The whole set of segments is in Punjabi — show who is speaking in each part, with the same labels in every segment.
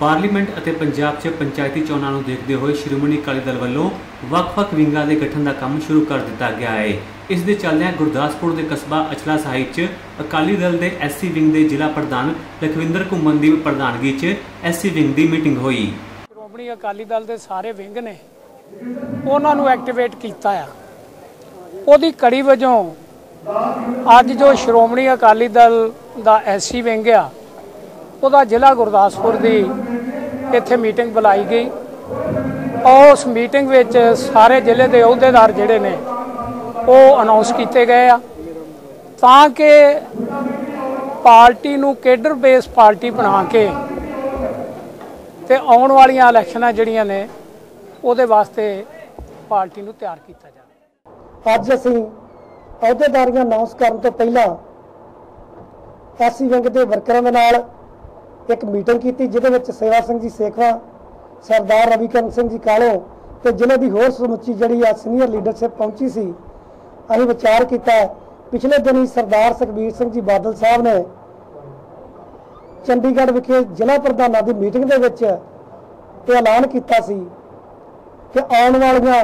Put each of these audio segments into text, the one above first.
Speaker 1: ਪਾਰਲੀਮੈਂਟ ਅਤੇ ਪੰਜਾਬ 'ਚ ਪੰਚਾਇਤੀ ਚੋਣਾਂ ਨੂੰ ਦੇਖਦੇ ਹੋਏ ਸ਼੍ਰੋਮਣੀ ਅਕਾਲੀ ਦਲ ਵੱਲੋਂ ਵੱਖ-ਵੱਖ ਵਿੰਗਾਂ ਦੇ ਗਠਨ ਦਾ ਕੰਮ ਸ਼ੁਰੂ ਕਰ ਦਿੱਤਾ ਗਿਆ ਹੈ। ਇਸ ਦੇ ਚੱਲਦਿਆਂ ਗੁਰਦਾਸਪੁਰ ਦੇ ਕਸਬਾ ਅਚਲਾ ਸਾਹਿਬ 'ਚ ਅਕਾਲੀ ਦਲ ਦੇ ਐਸਸੀ ਵਿੰਗ ਦੇ ਜ਼ਿਲ੍ਹਾ ਪ੍ਰਧਾਨ ਲਖਵਿੰਦਰ ਘੁੰਮਣ ਦੀ ਪ੍ਰਧਾਨਗੀ 'ਚ ਐਸਸੀ ਵਿੰਗ ਦੀ ਮੀਟਿੰਗ ਹੋਈ।
Speaker 2: ਸ਼੍ਰੋਮਣੀ ਅਕਾਲੀ ਦਲ ਦੇ ਸਾਰੇ ਵਿੰਗ ਨੇ ਉਹਨਾਂ ਨੂੰ ਐਕਟੀਵੇਟ ਕੀਤਾ ਆ। ਉਹਦੀ ਕੜੀ ਵਜੋਂ ਅੱਜ ਜੋ ਸ਼੍ਰੋਮਣੀ ਅਕਾਲੀ ਦਲ ਦਾ ਐਸਸੀ ਵਿੰਗ ਆ ਉਹਦਾ ਜ਼ਿਲ੍ਹਾ ਗੁਰਦਾਸਪੁਰ ਦੀ ਇੱਥੇ ਮੀਟਿੰਗ ਬੁਲਾਈ ਗਈ। ਉਸ ਮੀਟਿੰਗ ਵਿੱਚ ਸਾਰੇ ਜ਼ਿਲ੍ਹੇ ਦੇ ਅਹੁਦੇਦਾਰ ਜਿਹੜੇ ਨੇ, ਉਹ ਅਨਾਉਂਸ ਕੀਤੇ ਗਏ ਆ। ਤਾਂ ਕਿ ਪਾਰਟੀ ਨੂੰ ਕੇਡਰ ਬੇਸ ਪਾਰਟੀ ਬਣਾ ਕੇ ਤੇ ਆਉਣ ਵਾਲੀਆਂ ਇਲੈਕਸ਼ਨਾਂ ਜਿਹੜੀਆਂ ਨੇ, ਉਹਦੇ ਵਾਸਤੇ ਪਾਰਟੀ ਨੂੰ ਤਿਆਰ ਕੀਤਾ ਜਾਵੇ।
Speaker 3: ਅੱਜ ਅਸੀਂ ਅਹੁਦੇਦਾਰੀਆਂ ਅਨਾਉਂਸ ਕਰਨ ਤੋਂ ਪਹਿਲਾਂ ਐਸੀ ਵਿੰਗ ਦੇ ਵਰਕਰਾਂ ਦੇ ਨਾਲ ਇੱਕ ਮੀਟਿੰਗ ਕੀਤੀ, ਜਿਹਦੇ ਵਿੱਚ ਸੇਵਾ ਸਿੰਘ ਜੀ ਸੇਖਵਾ, ਸਰਦਾਰ ਰਵੀਕਰਨ ਸਿੰਘ ਜੀ ਕਾਲੋ ਤੇ ਜ਼ਿਲ੍ਹੇ ਦੀ ਹੋਰ ਸਮੁੱਚੀ ਜਿਹੜੀ ਆ ਸੀਨੀਅਰ ਲੀਡਰਸ਼ਿਪ ਪਹੁੰਚੀ ਸੀ, ਅਸੀਂ ਵਿਚਾਰ ਕੀਤਾ। ਪਿਛਲੇ ਦਿਨੀ ਸਰਦਾਰ ਸੁਖਬੀਰ ਸਿੰਘ ਜੀ ਬਾਦਲ ਸਾਹਿਬ ਨੇ ਚੰਡੀਗੜ੍ਹ ਵਿਖੇ ਜ਼ਿਲ੍ਹਾ ਪ੍ਰਧਾਨਾਂ ਦੀ ਮੀਟਿੰਗ ਦੇ ਵਿੱਚ ਇਹ ਐਲਾਨ ਕੀਤਾ ਸੀ ਕਿ ਆਉਣ ਵਾਲੀਆਂ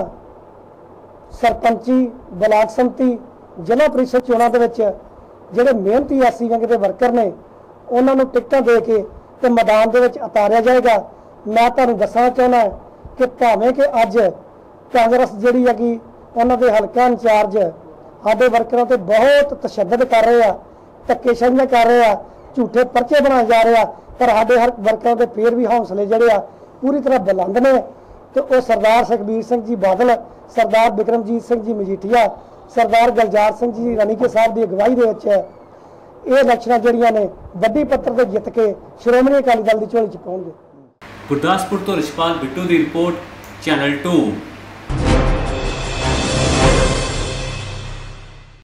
Speaker 3: ਸਰਪੰਚੀ, ਬਲਾਕ ਸੰਮਤੀ, ਜ਼ਿਲ੍ਹਾ ਪ੍ਰੀਸ਼ਦ ਚੋਣਾਂ ਦੇ ਵਿੱਚ ਜਿਹੜੇ ਮਿਹਨਤੀ ਐਸੀ ਵਿੰਗ ਦੇ ਵਰਕਰ ਨੇ ਉਹਨਾਂ ਨੂੰ ਟਿਕਟਾਂ ਦੇ ਕੇ ਤੇ ਮੈਦਾਨ ਦੇ ਵਿੱਚ ਉਤਾਰਿਆ ਜਾਏਗਾ। ਮੈਂ ਤੁਹਾਨੂੰ ਦੱਸਣਾ ਚਾਹੁੰਦਾ ਕਿ ਭਾਵੇਂ ਕਿ ਅੱਜ ਕਾਂਗਰਸ ਜਿਹੜੀ ਹੈਗੀ, ਉਹਨਾਂ ਦੇ ਹਲਕਾ ਇੰਚਾਰਜ ਸਾਡੇ ਵਰਕਰਾਂ ਤੇ ਬਹੁਤ ਤਸ਼ੱਦਦ ਕਰ ਰਹੇ ਆ, ਧੱਕੇਸ਼ਾਹੀਆਂ ਕਰ ਰਹੇ ਆ, ਝੂਠੇ ਪਰਚੇ ਬਣਾਏ ਜਾ ਰਹੇ ਆ, ਪਰ ਸਾਡੇ ਹਰ ਵਰਕਰਾਂ ਦੇ ਫੇਰ ਵੀ ਹੌਸਲੇ ਜਿਹੜੇ ਆ, ਪੂਰੀ ਤਰ੍ਹਾਂ ਬੁਲੰਦ ਨੇ। ਤੇ ਉਹ ਸਰਦਾਰ ਸੁਖਬੀਰ ਸਿੰਘ ਜੀ ਬਾਦਲ, ਸਰਦਾਰ ਬਿਕਰਮਜੀਤ ਸਿੰਘ ਜੀ ਮਜੀਠੀਆ, ਸਰਦਾਰ ਗਲਜਾਰ ਸਿੰਘ ਜੀ ਰਣੀਕੇ ਸਾਹਿਬ ਦੀ ਅਗਵਾਈ ਦੇ ਵਿੱਚ ਇਹ ਇਲੈਕਸ਼ਨਾਂ ਜਿਹੜੀਆਂ ਨੇ, ਵੱਡੀ ਪੱਤਰ ਤੇ ਜਿੱਤ ਕੇ ਸ਼੍ਰੋਮਣੀ ਅਕਾਲੀ ਦਲ ਦੀ ਝੋਲੀ ਚ ਪਾਉਣਗੇ
Speaker 1: ਗੁਰਦਾਸਪੁਰ ਤੋਂ ਰਿਸ਼ਪਾਲ ਬਿੱਟੂ ਦੀ ਰਿਪੋਰਟ ਚੈਨਲ 2